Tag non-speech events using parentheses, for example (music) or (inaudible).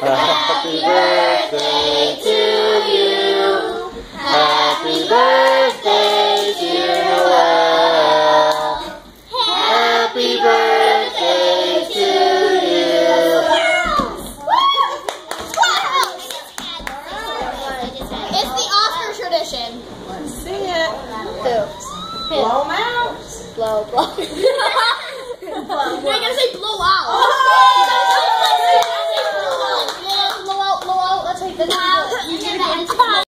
Happy birthday to you. Happy birthday, dear Noel. Happy birthday to you. It's the Oscar tradition. Let's see it. Who? Blow 'em out. Blow, blow. (laughs) 他明年再来